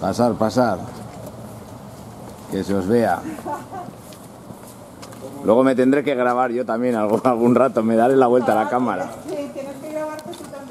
Pasar, pasar. Que se os vea. Luego me tendré que grabar yo también algún rato, me daré la vuelta a la cámara. Sí, tienes que también.